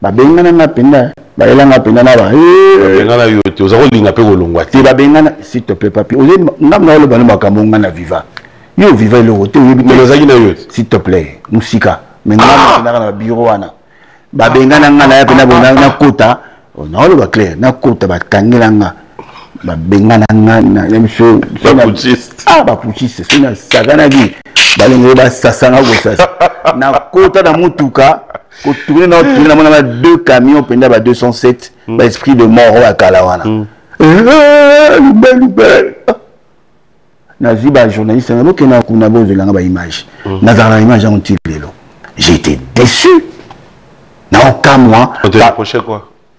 babengana nga mpenza bayelanga mpenza na ba eh, benga na yo te oza kolinga mpe kolongwa te. Te babengana s'il te plaît papi. Oye nga mna oloba no makambo nga na viva. Yo viva eloko te oyebi te melo ozalaki na yo te. S'il te plaît musika me nga nakendaka na babiro wana. Babengana nga na ya mpe na nakota naoloba clair nakota bakangela nga. Babengana nga na na biso Baputschiste. ah so nasakanaki balengeli basasanga kosasa. Nakota na motuka kotourne na otourne namona ba deux camions mpenza ba 207 baesprit de mort oyo bakala wana lubel lubel nazwi bajournaliste na bokenda kuna bozelanga baimage nazala na image. Yango ti lelo j'étais déçu. Naokamwa on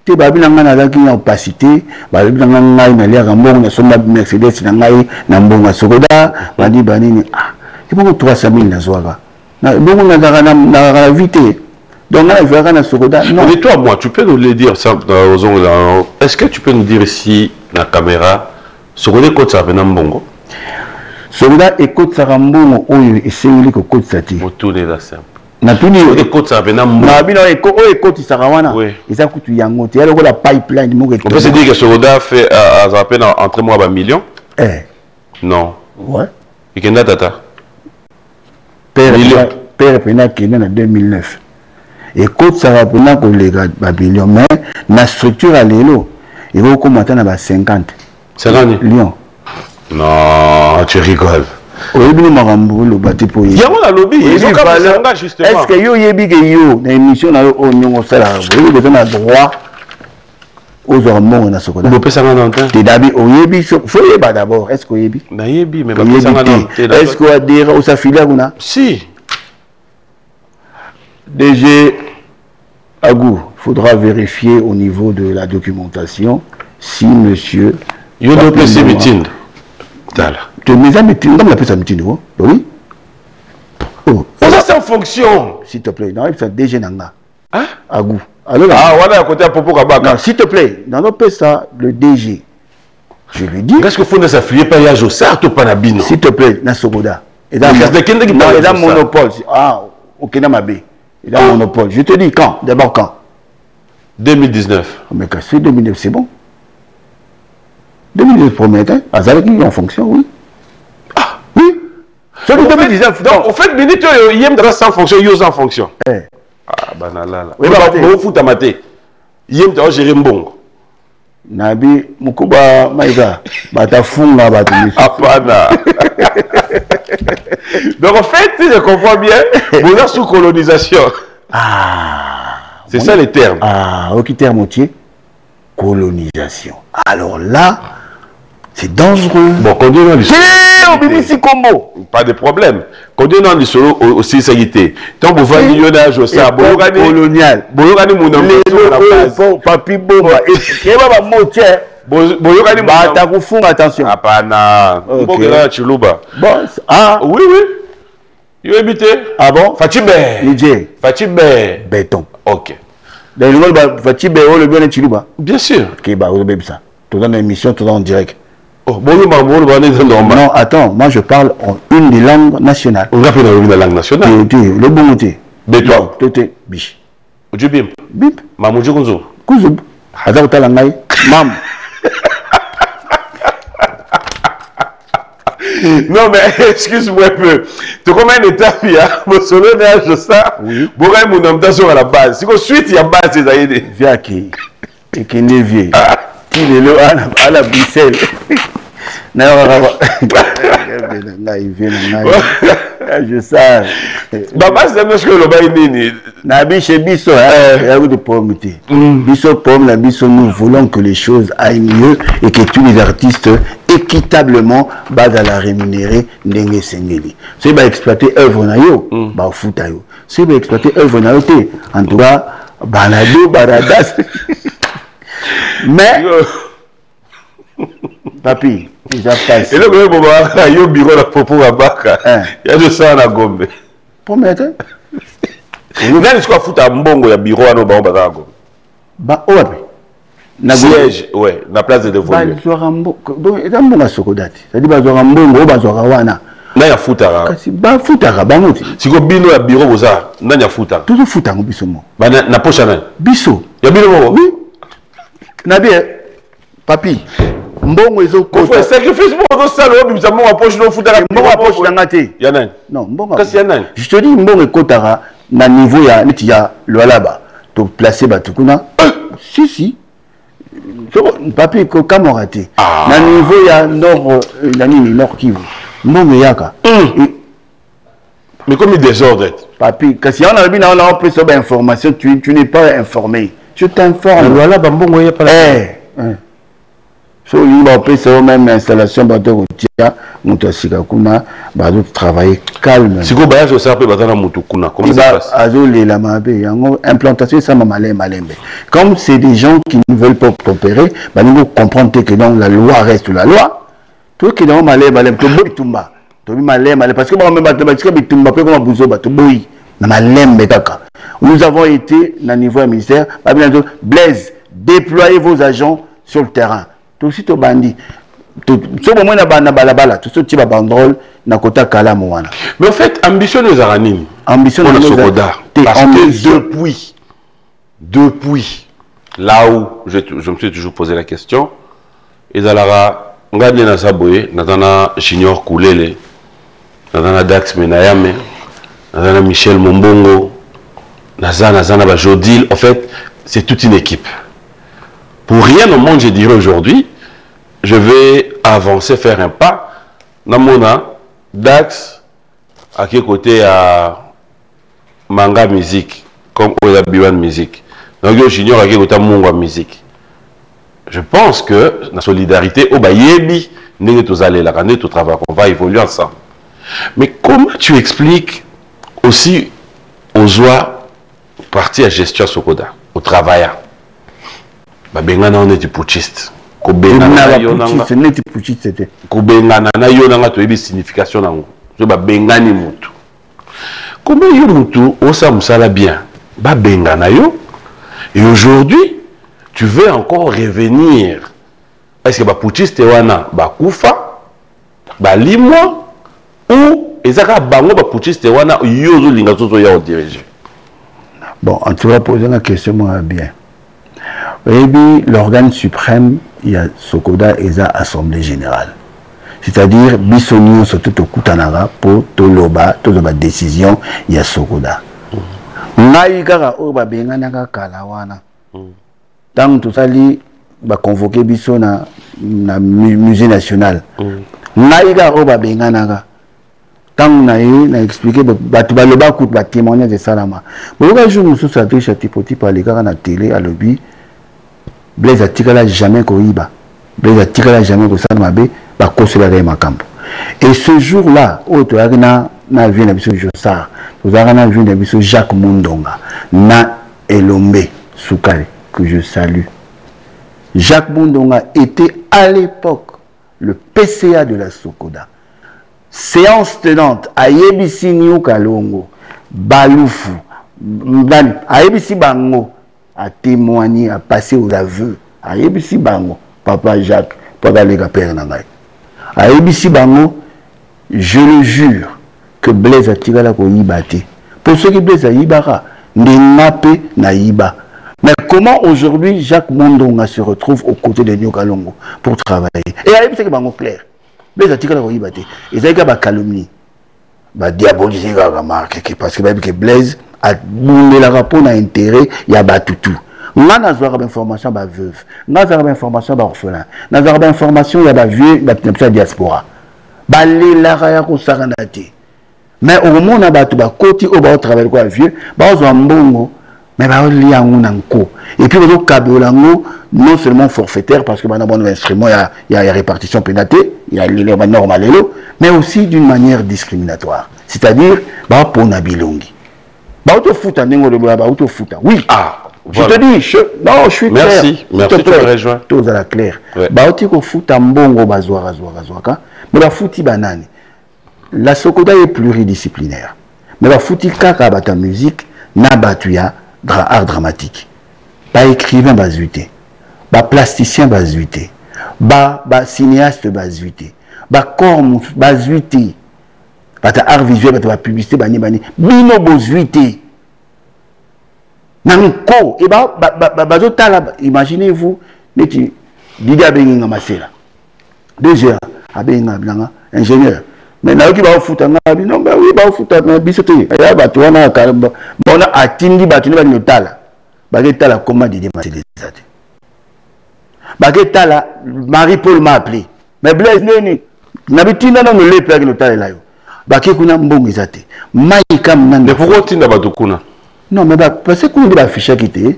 te babi na ngai nazalaki na opacité. Balobi na ngai ngai naliaka mbongo nasomba mercedes na ngai na mbongo ya sokoda bandi banini ah ebongo 300 000 nazwaka Na- bongo nazalaka na- na vie te donc ngai nazwaka na sokoda non Mais toi, moi, tu peux nous le dire, ça, dans- aux ongles, dans- est-ce que tu peux nous dire ici, la caméra, qu'on est ça, venant bongo, sokoda là, simple. ça, bongo, mabino oyo ekotisaka wana Oui. eza kutu yango te ya lokola pipeline moko on peut se dire que à, à, à peine entre moi, un million eh Non. ouais Et qu'il y a tata père Million. mpena- père mpena akende na 2009 ekotisaka mpona koleka babilion mais na structure ya lelo ekokoma ata na ba 50 lion. Non tu rigoles. Oyebini makambo oloba te po yeyebiestce yo oyebi ke yo na émission na yo oyo nyongo osalaka? Boyebi koza na droit ozwaka mbongo na sokote dabi oyebi fo oyeba d'abord estce oyebi? Oyebi te. estce oadera osa filia kuna si. DG Agou, il faudra vérifier au niveau de la documentation si monsieur. Ces meetings. Dala. Tu mets un meeting, on appelle ça oh? oui? Oh, Ça, c'est en fonction. s'il te plaît, non, c'est DG Nanga. Hein? Agou. Alors, Ah, voilà, à côté à Popo Kabaka. non, s'il te plaît, dans notre ça, le DG. Je lui dis, Est-ce que faut ne s'affilier pas à Josar ou Panabino? S'il te plaît, na Sokoda. Et dans qui non, et dans monopole. Ah, ok, dans ma baie. Et dans monopole. Je te dis quand? D'abord quand? 2019. Mais que c'est 2009, c'est bon. 2009 promet, hein? Azalaki en fonction, oui. Ah, oui. Celui de 2019, Donc, au fait, minute, il y a sans fonction, il y a sans fonction. Eh, Ah, banala là. Oui, Oui, bah, foot à mater. Il y a gérer bon. Nabi, Mukuba, Maïga, Batafunga, Batumi. Apana. Donc, en fait, si je comprends bien, vous êtes sous colonisation. Ah, C'est ça les termes. ah, ok, terme entier. Colonisation. Alors là, c'est dangereux. Bon, a Eh, l'histoire. Pas de problème. A l'histoire aussi, ça y était. Tant que vous voyez, il y a un. Époque Bologani. mon nom. lelo oyo po papi bomba keba bamotie Bologani, mon boyokani batakufunga attention hapana mbokela ya chiluba ah. oui oui yoyebi te ah bon facibe nj facibe beton ok donc facibe olobi wana chiluba bien sûr keba olobebisa toza na émission toza en direct oh, Non, attends, moi je parle en une des langues nationales. On a une des langues nationales. Le bon côté. Béton. Toté, biche. Oju bim. Bim. Mamoujo Kouzou. Kouzou. Ah. Hazar Talangai. Mam. non mais excuse-moi un peu. Tokoma une étape ya bosoloni ya josin bokai munda moto asonga na base. Siko suite ya base ezali de viaki ekende vie ti lelo ala bruxelles. Nayokaka ngai vie na ngai je Bah, base, c'est parce que le bail nini. na biche biso yakuti pomme te biso pomme na biso nous voulons que les choses aillent mieux et que tous les artistes équitablement bazala rémunéré ndenge esengeli soki baexploite œuvre na yo bafuta yo. Soki baexploite œuvre na yo te en tout cas banado baradas. Mais papi eza pasi quand même, yo bureau la popo à baka. Hein. Il y a de ça à Gombe. pomme te nani sikoyo afuta mbongo ya biro wana bango baza na gombe? Ba oyo wapi na siège ouais na place de dévolu bazwaka mbongo eza mbongo ya sokoda te cedi bazwaka mbongo oyo bazwaka wana. Nani afutaka? Kasi bafutaka bango te siko bino ya biro boza nani afutaka? Tozofuta yango biso moko na na poche ya nani? Biso. Ya bino moko na bien. Papi mbongo ezokota. Sacrifice moko ozosala obimisa mbongo ya poche nofutaka mbongo ya poche na nga te. Ya nani? Non mbongo Kasi ya nani? je te dis mbongo ekotaka na niveau ya neti ya lwalaba. Toplace bato kuna. Si si. Soko papi kokamwaka te. Ah. na niveau ya nord euh, na nini nord kivu. Mbongo eyaka. Et- mais comme désordre papi kasi yango nalobi na wana opesa bainformation tu, tu n'es pas informé. Je t'informe. Lwala bambongo eya pala Eh, eh. So olingi baopesa yo même installation bato kotia moto kuna bazotravaille calme. Sikoyo bayage osala mpe baza na motu kuna azolela mabe yango implantation esama malembe malembe comme c'est des gens qui ne veulent pas coopérer balingi comprendre te que donc la loi reste la loi. Tokende yango malembe malembe toboyi bitumba. Tobi malembe malembe parce que bango bato batika bitumba mpe koma buzoba toboyi na malembe kaka nous avons été na niveau ya ministère babi na blaise déployez vos agents sur le terrain tosi tobandi. To- so bomoi na ba- na balabala tosi totie babandrole na wana. Mais en fait ambition no ezalaka nini ambition mpona sokoda. te parce que ambition depuis depuis là où je, je me suis toujours posé la question. Ezalaka ngai nde naza boye naza na junior kulele naza na dax menayame naza na michel mombongo naza naza na bajodil en fait c'est toute une équipe pour rien au monde je dirais aujourd'hui je vais avancer faire un pas namona dax ake côté ya manga musique comme oyo biwan musique donc yo junior ake côté mungwa musique je pense que na solidarité oyo bayebi ndenge tozalelaka nde totravaillaka on va évoluer ensemble. Mais comment tu expliques aussi ozwa partie ya gestion sokoda otravailla babengana neti putschiste. Neti puchiste te. Kobengana na yo nanga toyebi signification nango. So babengani mutu. Kombe yo mutu osala mosala bien babengana yo. Et aujourd'hui tu veux encore revenir. Est ce que baputiste wana bakufa balimwa ou eza kaka bango baputiste wana yo ozolinga so ozoya odirige bon en tout cas poser la question moi bien oyebi l'organe suprême ya sokoda eza assemblée générale. C'est-à-dire biso nyonso to tokutanaka mpo toloba tozwa badécision ya sokoda. Ngai kaka oyo babenganaka kala wana ntango tosali baconvoke biso na, na mu- musée national. Ngai kaka oyo babenganaka ntango na ye na explike bato baloba kutu batémoignage esalama boyoka jour mosusu adriche atipotipo alekaka na télé alobi blaise atikala jamais koyiba. Blaise atikala jamais kosala mabe bakoselaka ye makambo. Et ce jour là oyo toyaki na na vie na biso josar tozalaka na vie na biso jacques mundonga na elombe sukale que je salue. Jacques mundonga était à l'époque le pca de la sokoda. Séance tenante ayebisi niu kalongo balufu ayebisi bango atémoigné apassé aux aveux ayebisi bango papa jacques mpo akaleka père na ngai ayebisi bango je le jure que blaise atikala koyiba te mpo soki blaise ayibaka nde nga mpe nayiba mais comment aujourd'hui jacques mondonga se retrouve aux côtés de nio kalongo pour travailler? Et ayebisaki bango clair. Blaise atikala koyiba te ezalaki kaka bacalomnie badiabolise kaka markeke parce que blaise abundelaka mpo na intérêt ya bato tu nga nazwaka bainformation ya baveuve nga nazwaka bainformation ya baorphelin nazwaka bainformation ya bavieux na biso ya diaspora. Balelaka ya kosakana te. Mais okomona bato bakoti oyo baotravaille kwa vieux baozwa mbongo mais baolia yango na nko. Et puis bazokabela yango non seulement forfaitaire parce que bana bona bainstrument ya, ya, ya répartition mpena te ya banorma lelo mais aussi d'une manière discriminatoire. C'est-à-dire baopona bilongi baotofuta ndenge olobola baotofuta oui. Ah je te dis je, non je suis Merci, clair merci, te plaît. tozala clair. Ouais. bauti kofuta mbongo bazwaka zwaka zwaka me bafuti banani. La sokoda est pluridisciplinaire. Me bafuti kaka bato ya musique na bato ya dra art dramatique. Baécrivain bazwi te baplasticien bazwi te ba- basinéaste bazwi te bacor mosusu bazwi te bato art visuel bato bapublicité bani bani. Bino bozwi te. Na nko e bazotala imaginez vous neti didi abengi nga masela. Dg abengi nga bilanga ingénieur. Mais nayoki baofuta nga bino oui baofuta na biso te. Ya bato wana bona atindi bato nde balingi otala baketala koma didi masela eza te. Baketala marie paul m'a appelé. Mais blaise nini? Na bitinda nano lepe yaki notalela yo bake kuna mbongo eza te mai kam nani pourquoi otinda bato kuna non mais parce que kuna nde baafishaki te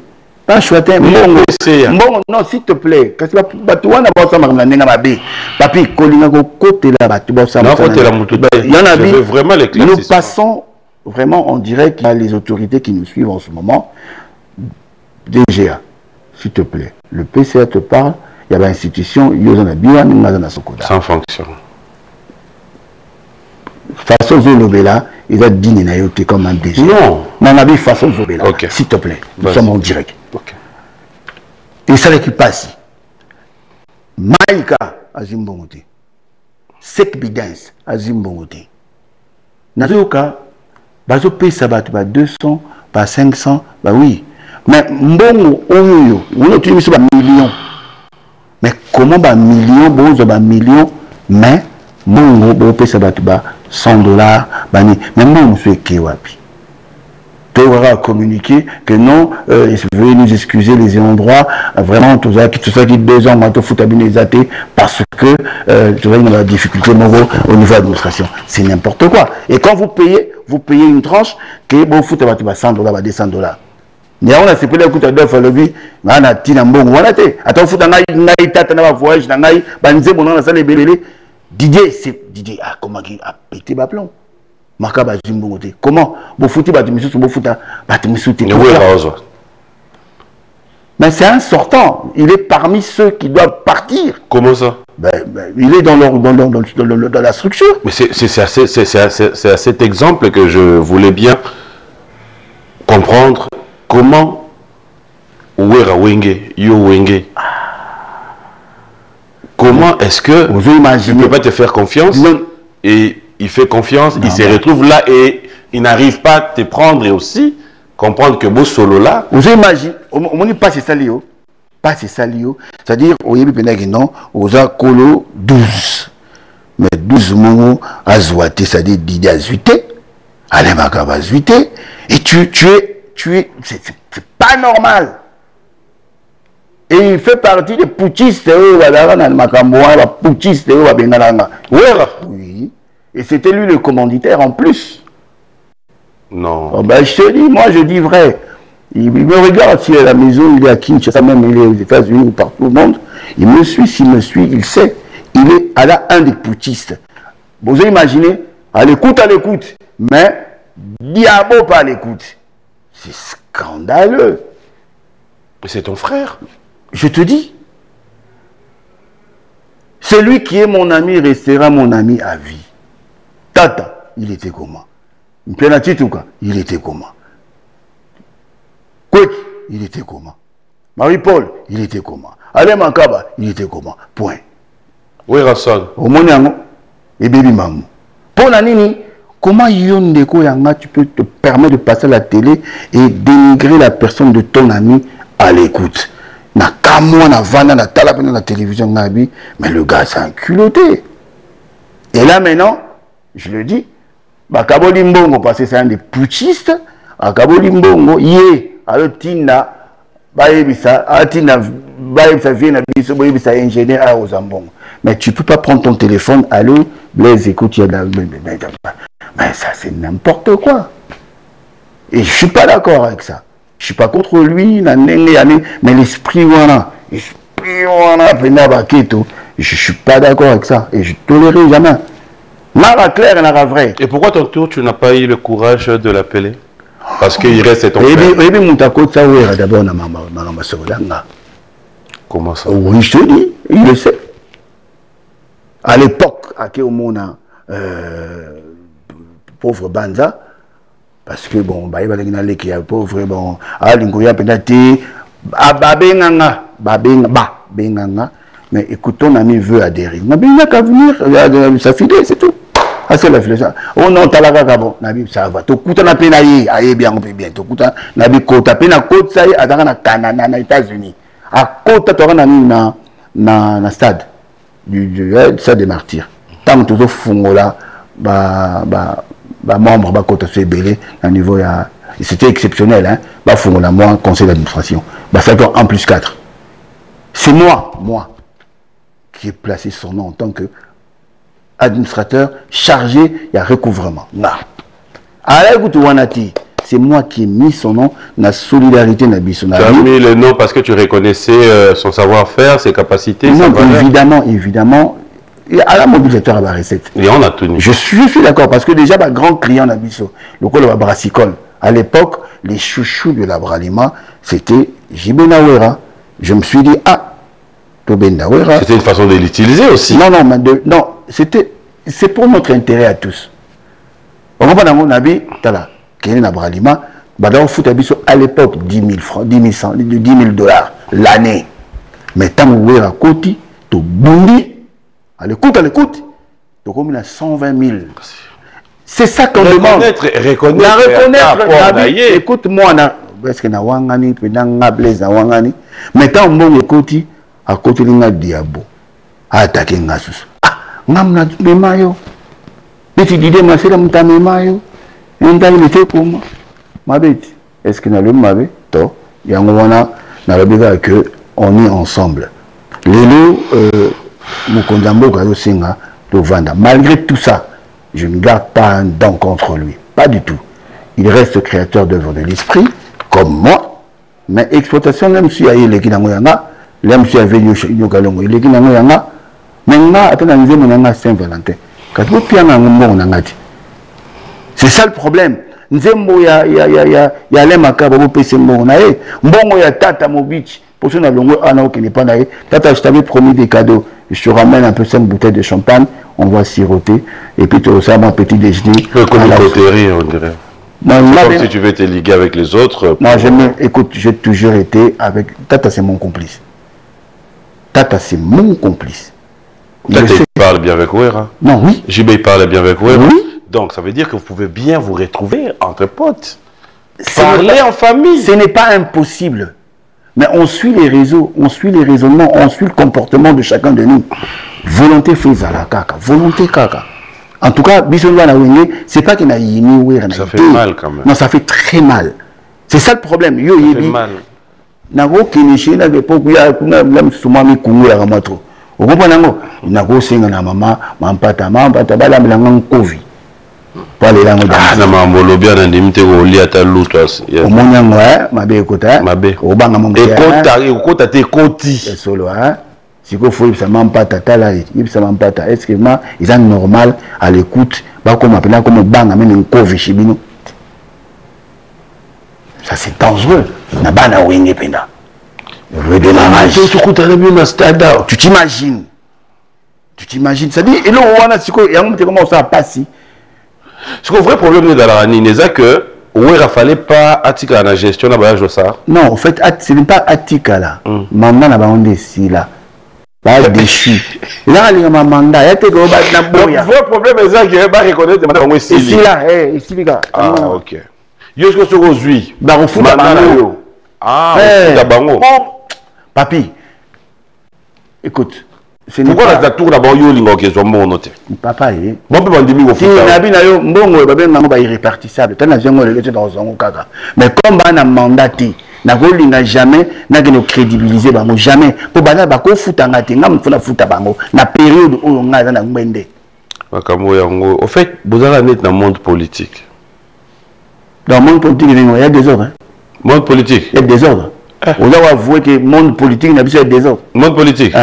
bashwa te mbongo non s'il te plaît kasi bato wana baosamaka na ndenge mabe papi kolinga kokotela bato baosambayana bi nous passons vraiment on dirait qu'il y a les autorités qui nous suivent en ce moment DGA s'il te plaît le PCA te parle il y a l'institution yoza na biwa ninga na sokoda sans fonction façon ozolobela eza dine na yo te comme un DG non. Nanga façon ozobela okay. s'il te plaît nous sommes en direct. Okay. esalaki mpasi maika azwi mbongo te sek bidance azwi mbongo te nazoyoka bazopesa bato ba 200 ba 500 ba oui. Mais mbongo oyo wana otuni biso bamillion mais comment bamillion bozwa bamillion mais mbongo bopesa bato ba 100 dollar bani me mbongo mosusu ekei wapi toyokaka acommuniqué que non euh, veuillez nous excuser les endroits euh, vraiment tozalaki tozalaki deux ans ma tofuta bino eza te parce que euh, tozalaki na badifficulté moko au niveau administration c'est n'importe quoi. Et quand vous payez vous payez une tranche ke bofuta bato ba 100 dollar ba 200 dollars yango nasepeli akuta dof alobi nga na ntina mbongo wana te ata ofuta ngai tata na bavoyage na ngai banzembo nao nasala ebelebele ebelele didie didie akomaki apete baplomb maka bazwi mbongo te comment? Bofuti bato misusu bofuta bato misusu te mais c'est un sortant. Il est parmi ceux qui doivent partir. Comment ça? Ben, ben, il est dans, leur, dans, la structure. Mais c'est à, à cet exemple que je voulais bien comprendre. Comment? Ouera Wenge, Yo Wenge, comment est-ce que tu ne peux pas te faire confiance non. et il fait confiance, non, il se retrouve là et il n'arrive pas à te prendre et aussi comprendre que beau solo là. Vous imaginez, on ne pas c'est ça pas c'est ça c'est-à-dire au yébi penaki non, aux kolo 12. Mais 12 mots à zouate, c'est-à-dire Didi à zuité, Alain Makaba zuité, et tu, tu es tu es. C'est pas normal. Et il fait partie des putschistes, Oui. Et c'était lui le commanditaire en plus. Non. Oh ben, je te dis, moi je dis vrai. Il, me regarde si à la maison, il est à Kinshasa, même il est aux États-Unis ou partout au monde. Il me suit, s'il me suit, il sait. Il est à la un des putschistes. Vous imaginez, à l'écoute, à l'écoute. Mais, diabo pas à l'écoute. C'est scandaleux. Mais c'est ton frère. Je te dis. Celui qui est mon ami restera mon ami à vie. Tata, il était comment? Mpenati Touka, il était comment? Kwek, il était comment? Marie-Paul, il était comment? Alain Makaba, il était comment? Point. Oui, Rasson. Au Moniango, et Baby Mamou. Pour la nini, Comment Yondeko Yanga, tu peux te permettre de passer à la télé et dénigrer la personne de ton ami à l'écoute? Na kamwa na vanda na tala dans la télévision Nabi, mais le gars c'est un culotté. Et là maintenant, je le dis, Bakaboli Mbongo parce que c'est un des putschistes, Bakaboli Mbongo yé alo tinda bayebisa atinda bayebisa vie na biso bayebisa ingénieur à Ozambongo. Mais tu peux pas prendre ton téléphone, allô, Blaise, écoute, il y a de la... Mais ça, c'est n'importe quoi. Et je suis pas d'accord avec ça. Je suis pas contre lui, mais l'esprit, voilà. L'esprit, voilà, je ne suis pas d'accord avec ça. Et je tolérerai jamais. Nara clair et nara vrai. Et pourquoi ton tour, tu n'as pas eu le courage de l'appeler Parce qu'il reste ton frère. d'abord, Comment ça Oui, je te dis, il le sait. À l'époque, à Kéomona, euh, pauvre Banza, parce que bon bayebaki naleki ya pauvre bon ah, alingo ya mpenza te ah, babenganga babenganga mais écoutons nami veut adhérer. Nabengaka venir safide c'est tout. Ah, Asala filosa ona oh, otala kaka bon. Nabi sava tokutana mpe na ye ayebi yango mpe bien tokutana nabi kota mpe nakotisa ye azaka na canada na états-unis. Akota toaka na nini na, na stade du, du, eh, stade des martyrs. Ntango tozofungola ba, ba, bakota so ebele na niveau ya c'était exceptionnel hein. Bafungola moi conseil d'administration. Basalaki en plus 4 c'est moi moi qui ai placé son nom en tant que administrateur chargé il y a recouvrement. Là c'est moi qui ai mis son nom la solidarité Tu as mis le nom parce que tu reconnaissais euh, son savoir-faire, ses capacités. Non, évidemment, évidemment. À la mobilisateur à la recette. Et on a tenu. Je suis, je suis d'accord parce que déjà, ma grand client Nabiso, le col de Brassicole, à l'époque, les chouchous de la Bralima, c'était Jibenawera. Je me suis dit, ah, c'était une façon de l'utiliser aussi. Non, non, mais de, non, c'était, c'est pour notre intérêt à tous. On comprend on a vu, tala, Kéné Nabralima, Badao fout à l'époque 10 000 francs, 10 000, 10 000 dollars l'année. Mais tant que vous à côté, tu bondi, à l'écoute, à l'écoute, tu comme à 120 000. C'est ça qu'on demande. Reconnaître, reconnaître. La reconnaître. Écoute-moi, est-ce que na wangani, puis na blaise na wangani. Tant que vous écoutez, akoteli nga diabo atake nga susu ah nga mna mema yo dide masela yo entali mete koma mabe ti est ce que nalobi mabe to yango wana nalobi kaka ke on est ensemble lelo euh, mokonzi ya mboka azosenga tovanda. Malgré tout ça je ne garde pas un dent contre lui. Pas du tout. Il reste créateur d'œuvre de l'esprit comme moi. Mais exploitation même si aye eleki nango yanga lem si ave nyoka longo eleki nango yanga me nga ata na nzembo na nga saint valentin kati bopianga yango mbongo na nga ti c'est ça le problème. Nzembo ya, ya, ya, ya, ya le makaba bopesa mbongo na ye mbongo ya tata mobici poso na longo ana okende pa na ye tata je t'avais promis des cadeaux je te ramène un peu cinq bouteilles de champagne on va siroter et puis tosala ma petit déjeuner comme une coterie on dirait comme si tu veux te liguer avec les autres. Moi, je écoute, j'ai toujours été avec. Tata, c'est mon complice. Tata, c'est mon complice. Tata, il parle bien avec Ouera Non, oui. JB, il parle bien avec Ouera Oui. Donc, ça veut dire que vous pouvez bien vous retrouver entre potes. Parler en famille. Ce n'est pas impossible. Mais on suit les réseaux, on suit les raisonnements, on suit le comportement de chacun de nous. Volonté fait à la caca. Volonté caca. En tout cas, Bisonwa na Wenge, c'est pas qu'il n'a yini Ça fait mal quand même. Non, ça fait très mal. C'est ça le problème. Yo, ça fait mal. na kuna na mama mampata mampata po alela yango na mambo olobi ana ndimi te kolia ata lutu omoni yango mabe ekota mabe. Obanga ekota te ekoti. Esolo sikoyo fo yebisa mampata tala yebisa mampata. Est ce que ma eza normal à l'écoute? Bakoma mpena koma obanga meme nkovi shibino ça c'est dangereux. Na bana wenge mpena tu t'imagines. Tu t'imagines. C'est à dire eloko wana sikoyo yango mote koma osala pasi Ce que le vrai problème de Dalarani, c'est que il fallait pas Atika la gestion de la ça. Non, en fait, ce n'est pas Atika là. Mm. Maman n'a pas on ici là. Bah déchu. Là, il y a un mandat. Il y a des gens qui Le vrai problème est que je vais reconnaître Madame Wessili. Ici là, eh, ici là. Ah, ok. Jusqu'au ce aujourd'hui. Bah on fout la bango. Ah, on fout eh. la bango. Papi, écoute. Pourquoi na tour na bango yo olinga okezwa mbongo te papa ye bo mpe bandimi kofutanabi na yo mbongo oyo babengango bairrépartissable ta nazwi yango lelo te nakozwango kaka. Mais comme baa na mandat te nakolinga jamais nakende ocrédibilize bango jamais. Mpo baza bakofutanga te nga moto nafuta bango. Na période oyo ngai aza na ngwende. Makambo yango au fait bozala neti na monde politique. Dans monde politique il y a désordre monde politique. Il y a désordre Eh. oza koavouer que monde politique na biso ya désordre monde politique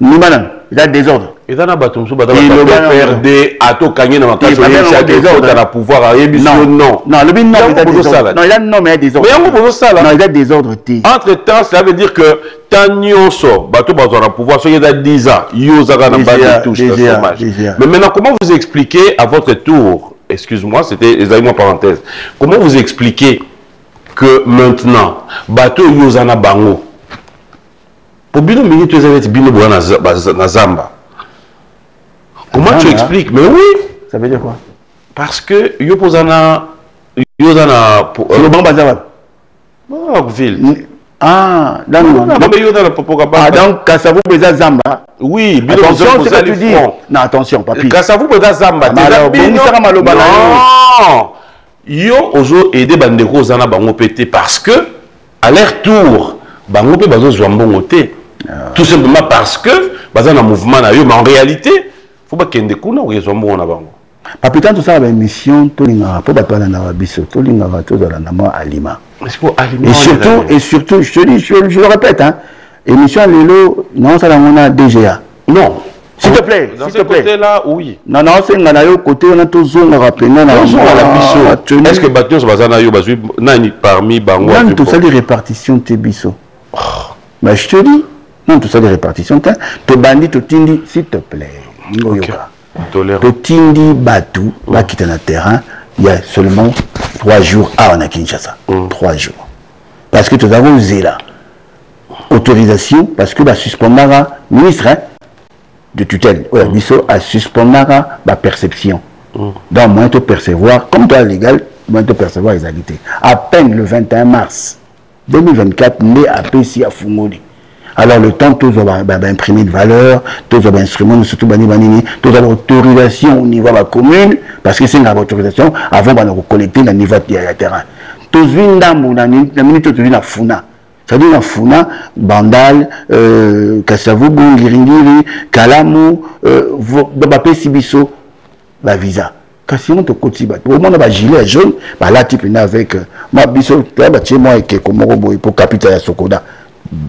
ndima nanga eza désordre eza na bato mosusu Iloba na- bazaprd atokangi na makasi Eh, babenga oyebisi yango ate désordre. kota na pouvoir ayebi so non non alobi non Yango eza bozosala. désordre non eza non mais ya désordre mais yango bozosala non eza désordre te entre temps cela veut dire que tant nyonso bato bazwa na pouvoir soki eza 10 ans yo ozaka na DGA, de touche chômage DGA. mais maintenant comment vous expliquez à votre tour excuse-moi c'était ezali mwa parenthèse comment vous expliquez que maintenant bato oyo oza na bango mpo bino mingi toeza neti bino boya na zamba comment tu expliques mais oui ça veut dire quoi parce que yo mpo oza na yo oza na euh, lobango baza wapi oh, ville Ah, dans non, non, ah, donc Kassavou Breza Zamba. Oui, bien attention, c'est ce que tu dis. Non, attention, papi. Kassavou Breza Zamba. Ah, non, yo ozo aider bandeko zana bango pété parce que à leur tour bango pe bazo zwambongo te. Tout simplement parce que baza na mouvement na yo mais en réalité fo bakende kuna okezwa mbongo na bango. Papi ntango tosala baémission tolingaka mpo bato balandaka biso tolingaka tozala na mwa aliment et surtout et surtout je te dis je, je le répète hein émission lelo naosala yango na dga non. S'il te plaît, s'il te plaît. côté là oui na naosenga na yo kote wana tozongaka pena na biso est ce que bato nyonso baza na yo bazwi nani parmi bango nani tosali répartition te biso? Bah je te dis nani tosali répartition te tobandi totindi s'il te plaît. Oyoka tolérant. Totindi bato bakita na terrain. Il y a seulement trois jours. Awa na kinshasa. Trois jours. Parce que toza kozela autorisation parce que basuspendaka ministre hein, de tutelle. Oyo ya biso asuspendaka baperception donc moyen to percevoir comme toi légal moyen to percevoir ezali te à peine le 21 mars 2024 nde apesi afungoli alors le temps tozwa baimprimer de valeur tozwa bainstrument surtout bani banini tozwa baautorisation au niveau ya bacommune parce que esengaka baautorisation avant bana kocollecte na niveau ya terrain. Tozwi ndambo na minute oyo tozwi na funa. C'est-à-dire na funa bandal euh, kasavubu ngiringiri kalamu euh, bapesi biso bavisa kasi yango tokoti bato omona bagilet ya jaune balati mpena avec euh, mwa biso toya batie mwa ekeko moko boye mpo capita ya sokoda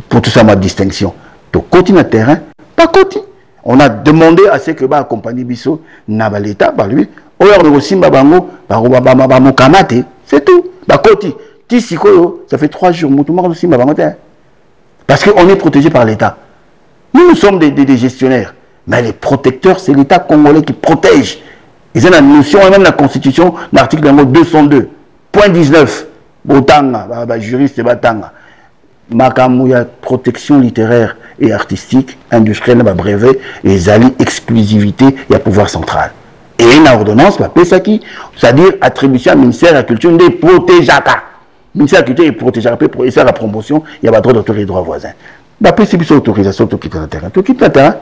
pour tout ça ma distinction tokoti na terrain bakoti on a demandé à ce que baaccompagne biso na baleta balui oyo akomi kosimba bango ba- ba- te c'est tout bakoti ti sikoyo ça fait trois jours motu moko azosimba bango parce qu'on est protégé par l'état nous, nous sommes des, gestionnaires. Mais les protecteurs, c'est l'État congolais qui protège. Ils ont la notion, et même la Constitution, l'article numéro 202, point 19. Botanga, bah, bah, juriste, batanga. makambo ya protection littéraire et artistique industriel na babrevet ezali exclusivité ya pouvoir central. Eye na ordonnance bapesaki c'est-à-dire attribution ya ministère ya culture nde eprotégeaka ministère ya culture eprotégeaka mpe esalaka promotion ya badroit d'auteur et droit voisin bapesi biso autorisation tokita na terrain tokita na terrain.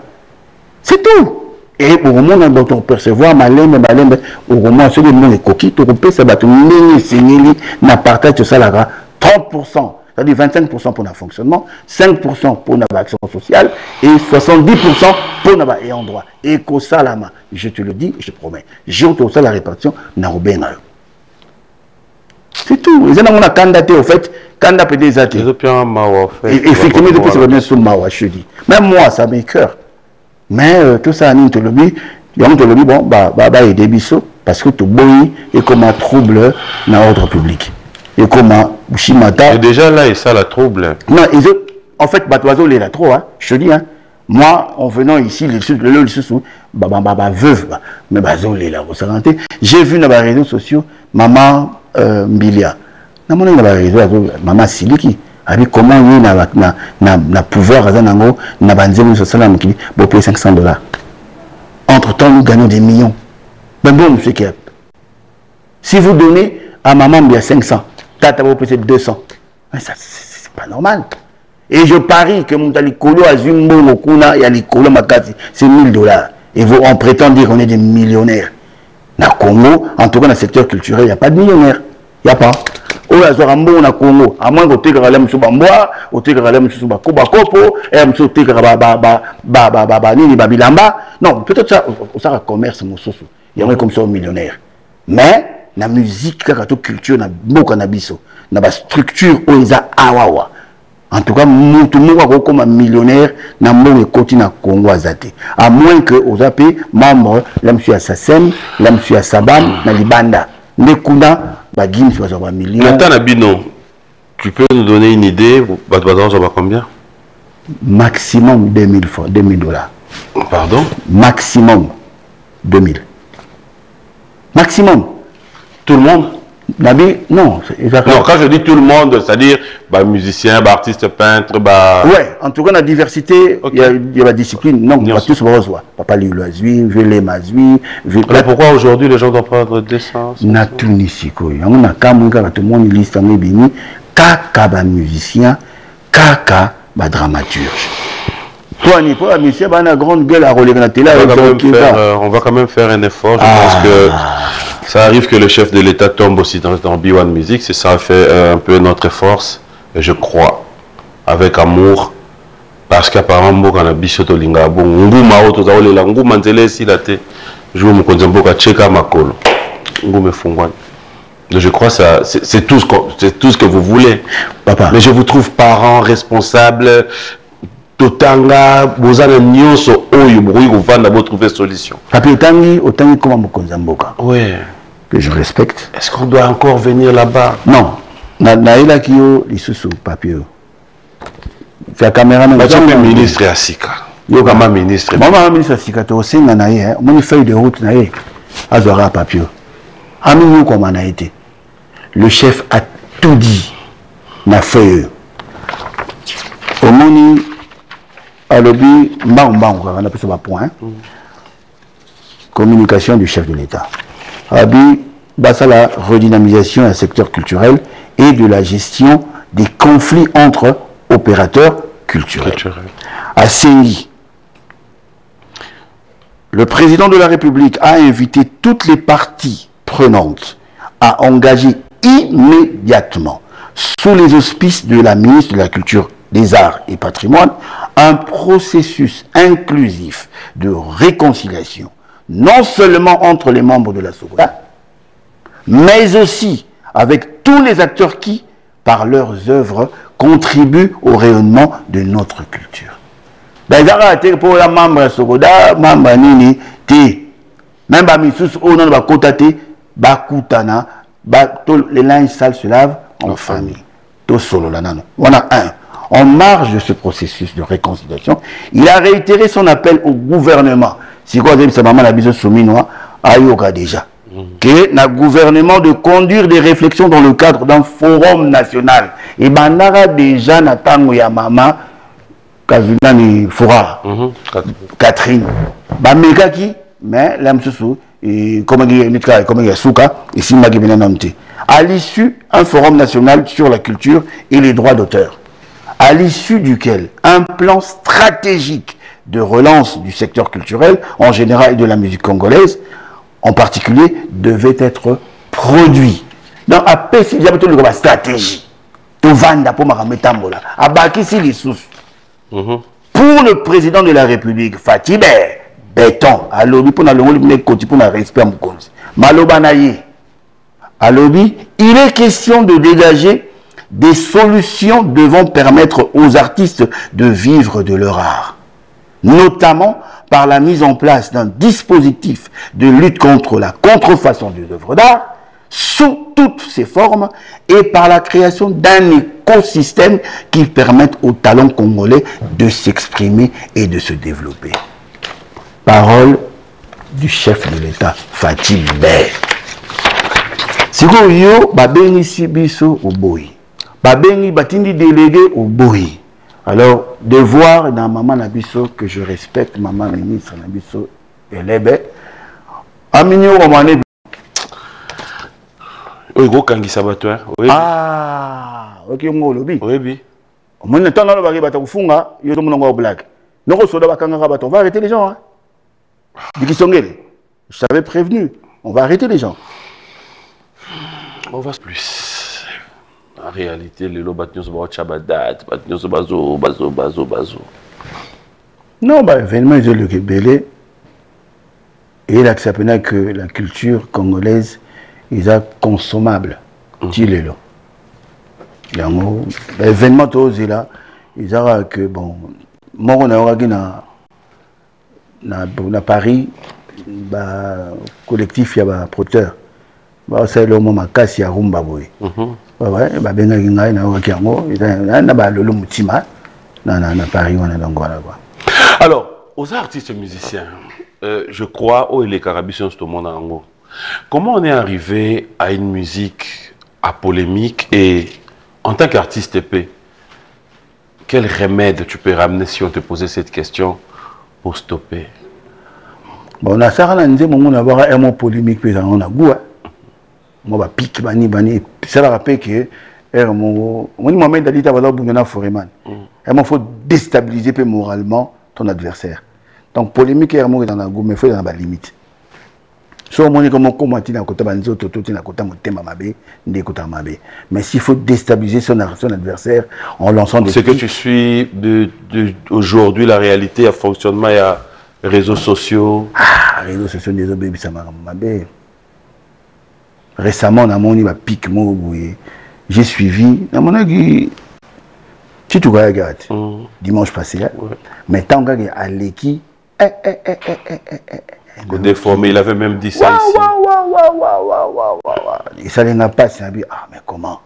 C'est tout. E okomona bato kopercevoir malembe malembe okomona soki ndenge ekoki tokopesa bato ndenge esengeli na partage tosalaka 30 pourcent c'est-à-dire 25% pour le fonctionnement, 5% pour l'action sociale et 70% pour ayant droit. Et qu'au salama, je te le dis, je te promets, j'ai autorisé la répartition. C'est tout. Ils ont candidaté au fait, candidat peut des athées. effectivement, depuis c'est bien sous Mawa, je dis. Même moi, ça m'écœure. Mais euh, tout ça, ni te le dit, on te le dit, bon, bah, bah, bah, aider biso, parce que tout boy et comme un trouble dans l'ordre public. ekoma chimata déjà là esala trouble. Non ezo en fait bato bazolela trop hein? je te dis hein? moi en venant ici lelo lisusu baveuve me bazolela kosala te j'ai vu na baréseau sociaux mama euh, mbilia. Namonaki na baréseau mama siliki abi comment ye na, na, na, na pouvoir aza nango na banzembo nyonso asala na mokili bopaye 500 dollars. Entre temps nous gagnons des millions. Bambo mosuki si vous donnez à maman mbia 500 tata vous payez 200. Mais ça, c'est pas normal. Et je parie que mon talikolo a Zumbo Kuna et Alikolo Makati, c'est 1000 dollars. Et vous, on prétend dire qu'on est des millionnaires. Na Congo, en tout cas dans le secteur culturel, il n'y a pas de millionnaires. Il n'y a pas. oyo azwaka mbongo na congo amoi kotekaka le mosusu bambwa otekaka le mosusu bakopo e mosusu otekaka ba- ba- ba- ba- ba- ba- banini babilamba non peut-être osaka commerce mosusu yango ekomi so millionnaire mais na musique kaka to culture na mboka na biso na bastructure oyo eza awawa en tout cas mutu moko akokoma millionnaire na mbongo ekoti na congo aza te. À moins que oza mpe membre la mosu ya sasem la mosu ya sabam na libanda. Nde kuna bazwa Abino, tu peux nous donner une idée Bato Bazan, ça va combien? Maximum 2000 francs 2000 dollars. Pardon? Maximum 2000 maximum Tout le monde nabi non ezalaka Non, quand je dis tout le monde, c'est-à-dire bah, musicien, bah, artiste, peintre, bah... ouais en tout cas na diversité Ok. ya ya badiscipline non Nyonso. batuso bakozwa papa lilo azwi velema azwi Ve- Alors pourquoi aujourd'hui les gens doivent prendre d'essence natuni sikoyo yango nakamwi kaka tomoni liste yango ebimi kaka bamusicien kaka badramaturge po ani po bamusicien baa na grande gueule aroleka na tele on va, quand même avec faire, euh, on va quand même faire un effort. Je Ah. pense que ça arrive que le chef de l'État tombe aussi dans, dans B1 Music. C'est ça fait euh, un peu notre force. Et je crois, avec amour, parce qu'apparemment, quand on a bisoto lingabo, nguma auto zaolela, nguma nzele esila te. Je vous me mboka cheka makolo. Ngume fungwani. Donc je crois ça, c'est tout, ce c'est tout ce que vous voulez. papa Mais je vous trouve parents, responsables, totanga, bozana nyonso oyo bokoki kovanda botrouver solution. papi otangi otangi koma mokonzi ya mboka Ouais. Que je respecte. Est-ce qu'on doit encore venir là-bas? Non. Na- nayelaki yo lisusu papi oyo. Ya cameraman Batia mpe ministre ya sika. Yokama ministre. mama ministre ya sika tokosenga na ye omoni feuille de route na ye azwaka papio aminyokoma na ye te. Le chef a tout dit na feuille oyo. Omoni alobi mbangu-mbangu kaka napesa bapoint communication du chef de l'état alobi basala redynamisation ya secteur culturel et de la gestion des conflits entre opérateurs culturels Culturel. asengi le président de la République a invité toutes les parties prenantes à engager immédiatement, sous les auspices de la ministre de la Culture, des Arts et Patrimoine, un processus inclusif de réconciliation, non seulement entre les membres de la SOGODA, mais aussi avec tous les acteurs qui, par leurs œuvres, contribuent au rayonnement de notre culture. ezaka te mpo ya membre ya sokoda membre nini te même bamisusu oyo nano bakota te bakutana ba, to, le linge sale se lave en famille. tosolola nano wana un en marge de ce processus de réconciliation il a réitéré son appel au gouvernement. Sikoyo azebisa mama na biso sominoa ayoka déjà. Que na gouvernement de conduire des réflexions dans le cadre d'un forum national. Ebandaka déjà na ntango ya mama kavinani fora. Mhm. catherine. Bamekaki mais la mosusu komaki ya suka esimbaki pene nano te à l'issue un forum national sur la culture et les droits d'auteur à l'issue duquel un plan stratégique de relance du secteur culturel en général et de la musique congolaise en particulier devait être produit donc toleka bastratégie tovanda mpo makambo etambola abakisi lisusu Mhm. pour le président de la République, Fatih Béton, alobi pour nalongoli mine koti pour na respect à mokonzi. Maloba na ye. Alobi, il est question de dégager des solutions devant permettre aux artistes de vivre de leur art, notamment par la mise en place d'un dispositif de lutte contre la contrefaçon des œuvres d'art sous toutes ses formes et par la création d'un écosystème qui permette aux talents congolais de s'exprimer et de se développer. Parole du chef de l'État, Fatih Bey. sikoyo yo babengisi biso oboyi babengi batindi délégué oboyi alors devoir na mama na biso que je respecte mama ministre na biso elebe amini omane oyo ekokangisa bato hein? oyebi ah oki ngo olobi. Oyebi omoni na ntango alobaki bato kofunga yo tomonango ya blague. Noko soda bakangaka bato on va arrêter les gens hein? dikisongele je t'avais prévenu. On va arrêter les gens. On va plus réalité lelo bato nyonso baotya badate bato nyonso bazo bazo bazo bazo. Non, bah, événement ezoloka ebele eyelakisa mpena que la culture congolaise eza consommable. Ti lelo yango baévénement tozela eza kaka que bon moko nayokaki na, na, na paris bacollectif ya baproducteur basalela omo makasi ya rumba boye Ouais, babengaki ngai yango motima na, paris wana wana alors aux artistes musiciens euh, je crois oyo elekaka biso nyonso tomona yango Comment on est arrivé à une musique à polémique et en tant qu'artiste épais, quel remède tu peux ramener si on te posait cette question pour stopper? Bon na nzembo ngo polémique mpe na mo bapike bani bani esalaka mpe ke ere moko omoni mohamed ali ta baza bunda na foreman emo faut déstabiliser mpe moralement ton adversaire. Donc polémique ere moko ezala na goût mais faut ezala na balimite so omoni ko mokoma ntina kota banzoto to ntina kota motema mabe nde ekotaka mabe mais s'il faut déstabiliser son, son adversaire en lançant des C'est que tu suis de, de- aujourd'hui la réalité, à fonctionnement, il y a réseaux sociaux. ah, réseaux sociaux nde ezobebisa makambo mabe récemment namoni bapike moko boye j'ai suivi namonaki titukayaki ati Mm. dimanche passé. Ouais. mais ntango kaka aleki eh, eh, eh, eh, eh, eh, eh, déformé, il avait même dit ça Wa, ici. wa, wa, wa, wa, wa, wa, wa, wa. esalinga mpasi nabi ah mais comment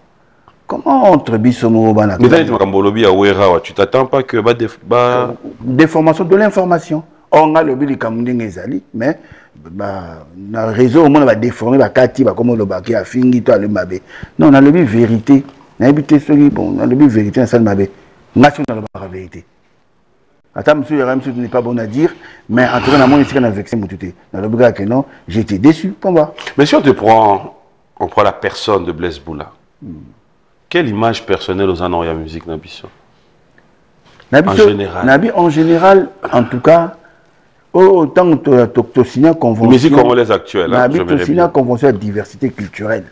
comment entre biso moko bana Mais dans les Molobi, à Ouéra, tu t'attends pas que bah, déformation de l'information or nga lobi likambo ndenge ezali mais ba- na réseau omona badéforme bakati bakoma olobaki afingi to alobi mabe. Non nalobi vérité. Nayebi te soki bon nalobi vérité nasali mabe. Nga soki nalobaka vérité. Ata mosusu yaka mosusu n'est pas bon à dire mais en tout cas namoni esika na vexe motu te nalobi kaka ke non j'ai été déçu pomba Mais si on te prend, on prend la personne de Blaise Boula, quelle image personnelle aux Anoria Musique Nabiso na En biso général. na en général en tout cas oyo ntango to- to- tosinya convention Musique congolaise actuelle, na hein, bi j'aimerais tosinya convention ya diversité culturelle.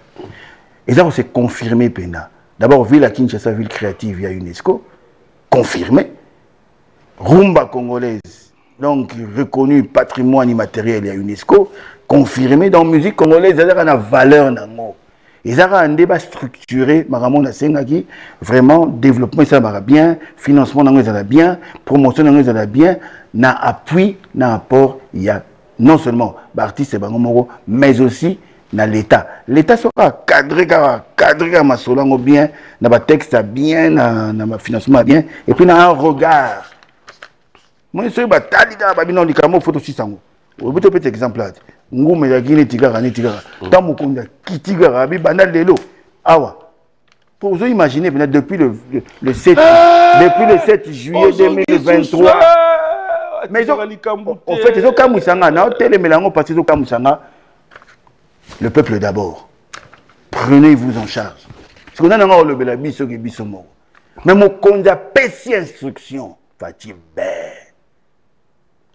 Eza kose confirmé mpena d'abord ville ya kinshasa ville créative ya unesco. Confirmé. Rumba congolaise donc reconnu patrimoine immatériel ya unesco. Confirmé donc musique congolaise ezalaka na valeur nango ezalaka nde bastructuré makambo nasengaki vraiment développement esalamaka bien financement nango ezala bien promotion nango ezala bien na appui na apport ya non seulement baartiste bango moko mais aussi na l'état. L'état soki acadré kaka cadré kaka masolo yango bien na batexte ya bien na, na bafinancement ya bien et puis na un regard. Moi soki batali kaka babino likambo fo tosisa yango oyebi topesa exemple ati ngumu ezalaki neti kaka neti kaka. Ntan mokonzi akiti kaka abi banda lelo. Awa po ozoimagine mpena depuis le, le, le 7 depuis le 7 juillet 2023 mais ezo- en fait ezokamwisa nga naotelemela yango parce ezokamwisa nga le peuple d'abord. Prenez-vous en charge. Siko nani anga olobela biso ke biso moko. Mais mokonzi apesi instruction fati ber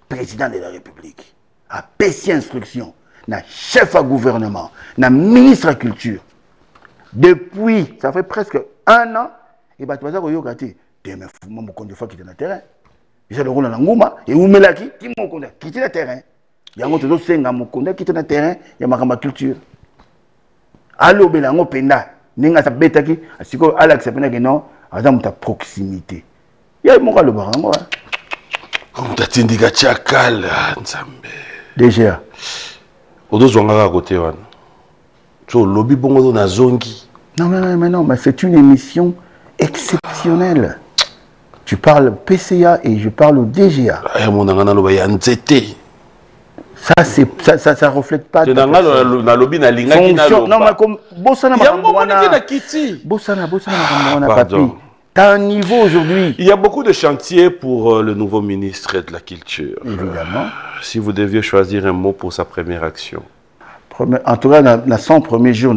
président de la république apesi instruction na chef à gouvernement na ministre ya culture. Depuis ça fait presque un an e bato baza koyoka te teme fuma mokonzi fo akita na terrain. Eza lokola na nguma ewumelaki ti mokonzi akiti na terrain. Yango tozosenga mokonzi akita na terrain ya makambo ya culture. Alobela yango mpenza ndenge azabetaki sikoyo alakisa mpenaki non? Aza moto ya proximité. Ye moko alobaka yango wa moto atindika tiakala nzambe dga ozozwanga kaka kote wana so olobi bongo ozo nazongi Non, mais, mais, mais non, mais c'est une émission exceptionnelle. Tu parles PCA et je parle au DGA. naloba ya nzete Ça, c'est, ça, ça, ça reflète pas. nanga nalobi nalingaki Fonction. Non, mais naloba comme yango na kiti Makambo wana, Pardon. Un niveau aujourd'hui. Il y a beaucoup de chantiers pour euh, le nouveau ministre de la Culture. Évidemment. Si vous deviez choisir un mot pour sa première action. Premier- En tout cas, na, na 100 premiers jours,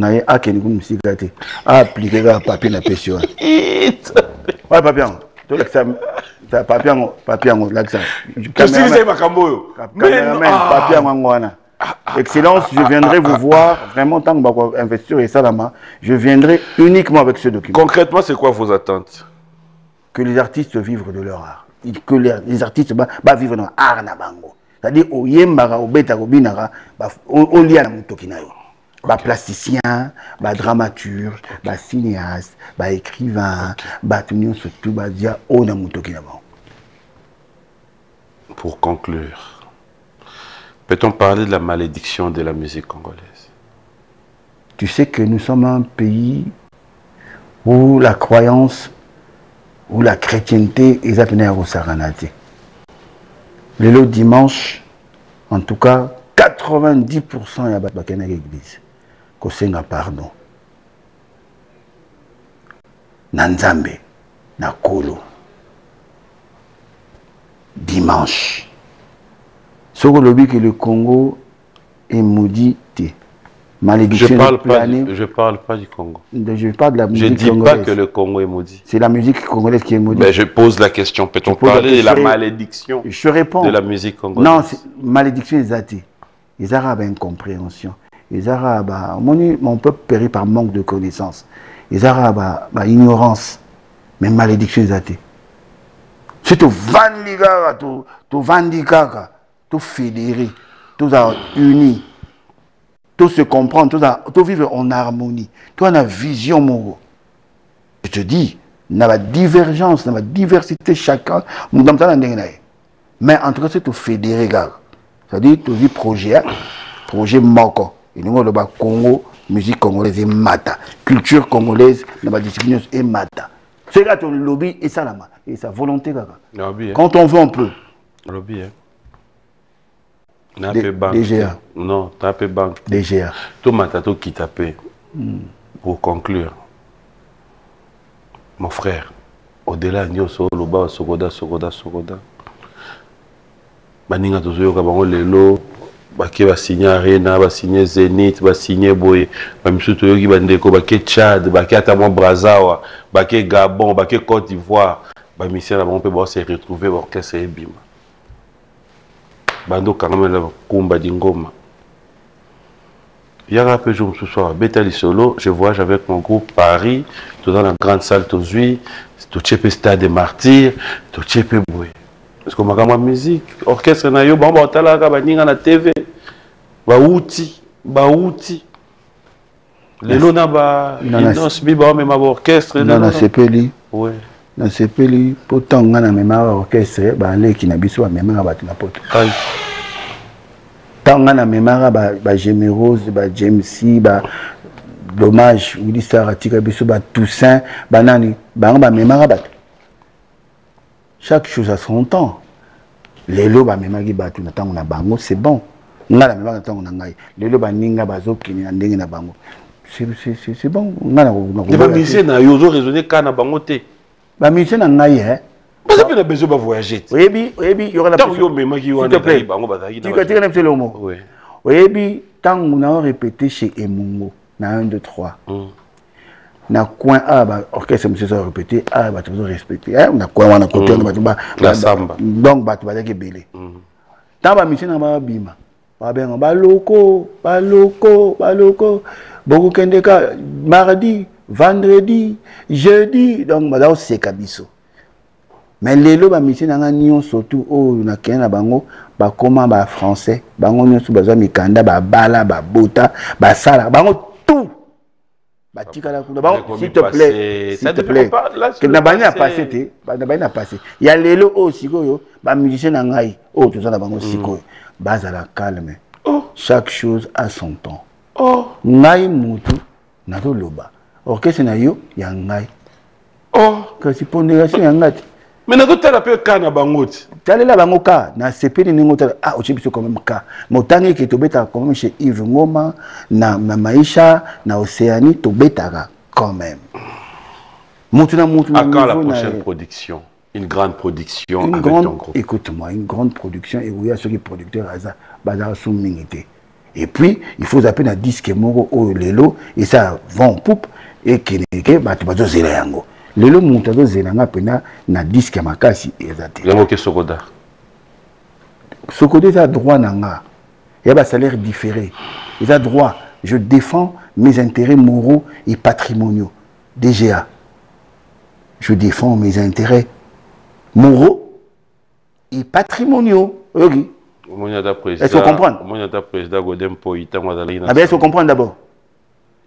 te. A papier wana. Ouais, papier papier papier papier yango yango wana. Excellence, je viendrai vous voir vraiment tant que investir et salama, je viendrai uniquement avec ce document. concrètement c'est quoi vos attentes? Que les artistes vivent de leur art. Que les, les artistes vivre dans art na bango. C'est-à-dire oyembaka obetaka obinaka ba- o- olia na motoki na yo. Ba plasticien, ba dramaturge, ba cinéaste, ba écrivain, na bango. Pour conclure, peut-on parler de la malédiction de la musique congolaise? Tu sais que nous sommes un pays où la croyance, où la chrétienté est appelée à. Le dimanche, en tout cas, 90% ya bato bakendaki église kosenga pardon. Na nzambe dimanche soki olobi ke le congo est maudit te malédiction Je parle, pas planée je parle pas du Congo. je parle de la Je musique dis pas que le Congo est maudit. c'est la musique congolaise qui est maudite. Mais je pose la question. Peut-on parler de la malédiction je réponds. de la musique congolaise? Non c'est- malédiction eza te ezaka baincompréhension ezaka ba omoni mon peuple périt par manque de connaissance ezaka ba- baignorance mais malédiction eza te so tovandi kaka to- tovandi kaka tofédéré tozala uni se comprendre tozala- tovivre en harmonie. Toza na vision moko je te dis na badivergence na badiversité chacun moto na moto aza na ndenge na ye mais en tout cas c'est tofédéré kaka c'est-à-dire tozwi projet projet moko. Elingi oloba congo musique congolaise emata culture congolaise na badiscipline nyonso emata soki kaka tolobi esalama esa volonté kaka Lobby, hein? quand on veut on peut. Lobby, hein? DGA. Non, na pe banque. DGA Tomata to kitape. Hmm. Pour conclure, mon frère, au-delà nyonso loba sokoda sokoda sokoda. Baninga tozoyoka bango lelo bake basigne arena basigne zénith basigne boye bamisusu toyoki bandeko bake tchad bake ata mwa brazawa bake gabon bake côte d'ivoire bamisien na bango mpe baose retrouve baorchestre ebima bando kangamela bakumba dingoma yaka mpe jour mosusu awa beta lisolo je voyage avec mon groupe paris toza na grande salle tozwi totie mpe stade martyr totie mpe boye. Parce que makambo ya musique orchestre na yo bango baotalaka baninga na tv bauti bauti lelo na ba Na- na- inos bi baomema baorchestre nga nasepeli ouais. Nasepeli mpo ntango nga namemaka orchestre baleki na biso bamemaka bato na poto. Ntango nga namemaka bagémérose bajamec dommage wilistar atika biso batoussaint banani bango bamemaka bato. Chaque chose à son temps. Lelo bamemaki bato na ntango na bango c'est bon. Nga namemaka na ntango na ngai. Lelo baninga bazokende na ndenge na bango. C'est- bon. Nga na- bamisien na yo ozoraisonne kaka na bango te bamisien na ngai hein. baza mpe na besoin bavoyage te oyebi oyebi yoka na ntango yo omemaki S'il wana te plaît. ezali bango bazalaki na tika tika na biso elomo Ouais. oyebi ntango na répété chez emungo na 1 2 3 Mm. na coin a ba orchestre mosusu arépété a bato bazorespecte na coin wana kote wana bato ba- Na ba- samba. donc bato bazalaki ebele. Ntango bamisie na babima babenga baloko baloko baloko bokokende ka mardi vendredi jeudi donc baza koseka biso. Mais lelo bamisie na nga nyonso tu oyo nakende na bango bakóma bafrançais bango nyonso bazwa mikanda babala babota basala bango tout. Batikala kuna. Bango s'il te plaît s'il te plaît. na bani na passé. te. na bani na passé. Ya lelo oyo sikoyo bamusicien na ngai. Oyo toza na bango sikoyo. Bazala calme. Oh, chaque chose a son temps. Oh, ngai mutu nazoloba orchestre na yo ya ngai oh. kasi pondération ya ngai te me nazotala mpe ka na bango ti talela bango ka nasepeli ndenge otala ah otie biso quand même ka motangi eke tobetaka quand même chez yves ngoma na, na maisha na océanie tobetaka quand même mutu na mutu na la na prochaine production une grande production une avec ton grande groupe écoute-moi une grande production ekoya soki producteur aza bazala so mingi te et puis il faut zape na disque moko oyo lelo esa vent poupe ekendeke bato bazozela yango. Lelo moto azozela nga mpena na disque ya makasi eza te. Yango ke sokoda? Sokodo eza droit na nga. Ya basalaire différé. Eza droit. Je défends mes intérêts moraux et patrimoniaux. Dga je défends mes intérêts moraux et patrimoniaux. Oyoki omoni ata Est-ce qu'on comprend? omoni ata président godin poi ntango azalaki ah ben, est-ce qu'on comprend d'abord?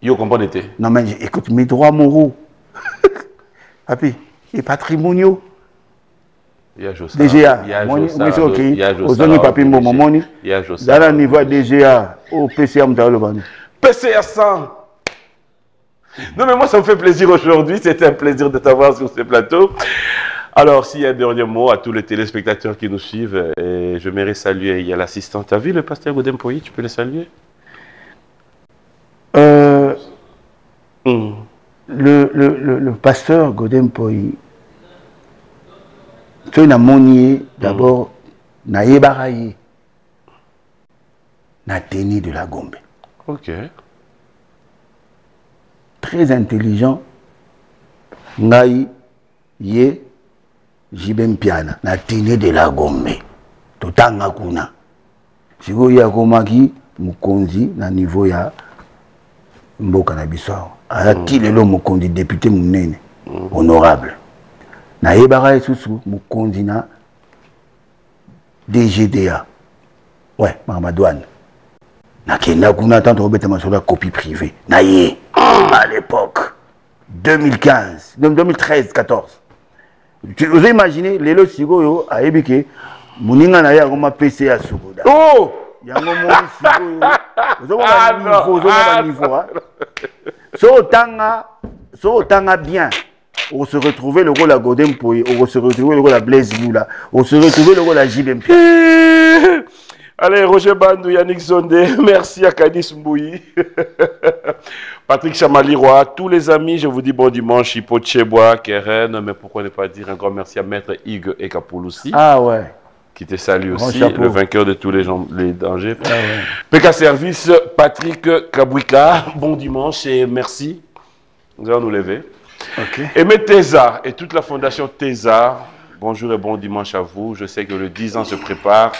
Yo comprendre te non mais écoute mes droits moraux. Papi et patrimoniaux. Dga ya Josala ozongi papi obligé. mbomo moni ya Josala za na niveau ya dga oyo pca moto alobani PCA 100 Non mais moi ça me fait plaisir aujourd'hui, c'était un plaisir de t'avoir sur ce plateau. Alors, s'il y a un dernier mot à tous les téléspectateurs qui nous suivent, et je m'aimerais saluer, il y a l'assistant. Tu as vu le pasteur Godem Poyi? Tu peux le saluer? Euh. Le, le, le, le pasteur Godem Poi, soki namoni ye d'abord nayebaka ye na teni de la gombe. Ok. très intelligent ngai ye jibe mpiana na teni de la gombe. Totanga kuna. Sikoyo akomaki mokonzi na niveau ya mboka na biso awa. Azati lelo mokonzi député monene honorable. Nayebaka lisusu mokonzi na dgda ouais makambo douane nakenda kuna ntango tokobeta masolo ya copie privé na ye à l'époque 2015 donc 2013 14 Tu- ozo imagine lelo sikoyo ayebi ke moninga na ye akoma pese ya sukoda Oh! Yango moni sikoyo Ah, ozomona non. niveau ozomona Ah, niveau ah. So otanga so otanga bien okose retrouver lokola godin poye okose retrouver lokola blaise lula okose retrouver lokola jibe mpia Allez, Roger Bandou, Yannick Zonde, merci à Canis Mbouyi, Patrick Chamaliroy, tous les amis, je vous dis bon dimanche, Hippo Tchebois, Keren, mais pourquoi ne pas dire un grand merci à Maître Hugues et Kapouloussi, ah ouais qui te salue aussi, le vainqueur de tous les, gens- les dangers. ah ouais PK Service, Patrick Kabouika, bon dimanche et merci. Nous allons nous lever. ok Aimé Tézard et toute la fondation Tézard, bonjour et bon dimanche à vous. Je sais que le 10 ans se prépare.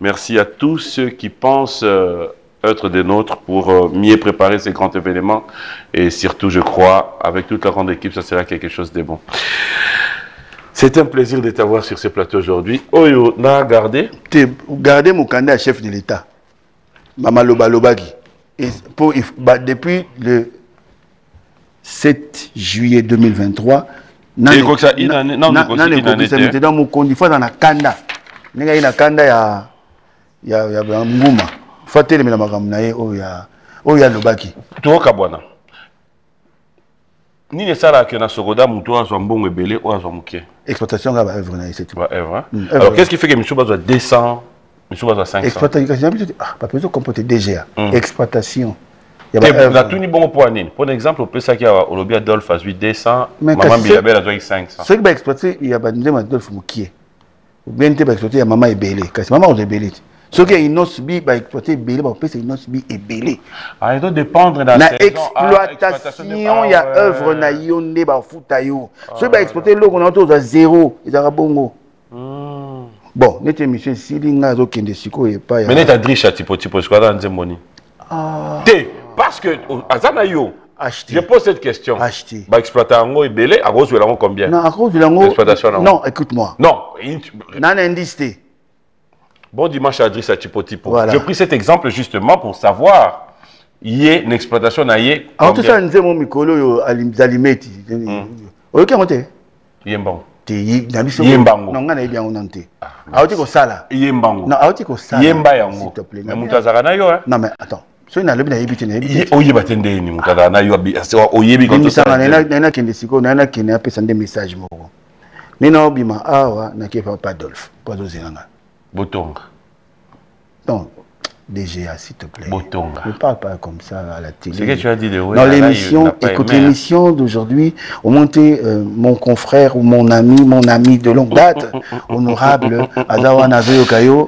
Merci à tous ceux qui pensent euh, être des nôtres pour euh, mieux préparer ces grands événements. Et surtout, je crois, avec toute la grande équipe, ça sera quelque chose de bon. C'est un plaisir de t'avoir sur ce plateau aujourd'hui. Oyo, n'a gardé? Te garder mokanda ya chef de l'état mama loba lobaki Et pour, if- bah, depuis le 7 juillet 2023 nani- Et quoi que ça, il en est- non, na- mais nani il en ekokisa était. miteda mokondi fo aza na kanda. Ndenge ayi na kanda ya ya nguma fo atelemela makambo na ye oyo oyo alobaki toyoka bwana nini esalaka na sokoda moto azwa mbongo ebele oyo azwa moke exploitation na c'est tout. Bah, Ève, hein. Mm, Alors, qu'est-ce qui fait que Michou Bazoua 200, Michou Bazoua 500 exploitation te ah bapezo comporte DGA Mm. exploitation ya baœuvre. na tuni bongo mpo ya nini pour exemple opesaki awa olobi adolphe azwi 200 Mais mama mbilabel azwaki 500 soki baexploite ya bandema adolphe mokie obien te baexploite ya mama ebele kasi mama oza ebele te soki ya inosbi baexploite ebele bakopesa inosbi ebele ah, na ah, exploitation ya œuvre na yo nde bafuta yo ah, soki baexploite eloko hmm. na yo tozwa zero ezalaka bongo. Bon neti émission esili ngai azokende sikoyo epai neti adriche atipotiposko aza na nzembo nini te parce que oh, aza na yo acheter. Je pose cette question. Acheter. Bah, exploiter Ango et Belé, à cause de combien? Non, à cause de Non, écoute-moi. Non, non, indice. Bon dimanche à Adrissa Chipotipo. Voilà. Je pris cet exemple justement pour savoir y a une exploitation na ye alors tosala combien nzembo mikolo oyo alim- zalimeti oyoki yango te ye mbango. te ye- na biso Ye mbango. non ngai nayebi yango nano te awuti kosala Ye mbango. non awuti kosala Ye mba s'il yango. Mais mutu azaka na yo hein. non mais attends soki nalobi nayebi te nayebi Ye te oyeba te ndeni mutu azaka na yo oyebi bimisanga naye nakende sikoyo naye nakende apesa nde message moko nde naobima awa nakie papa adolphe po azozelanga Botonga. non DGA s'il te plaît Botonga. ne parle pas comme ça à la télé Ce que tu as dit de oui, dans l'émission écoute hein. l'émission d'aujourd'hui au monté euh, mon confrère ou mon ami mon ami de longue date honorable azawa nazoyoka yo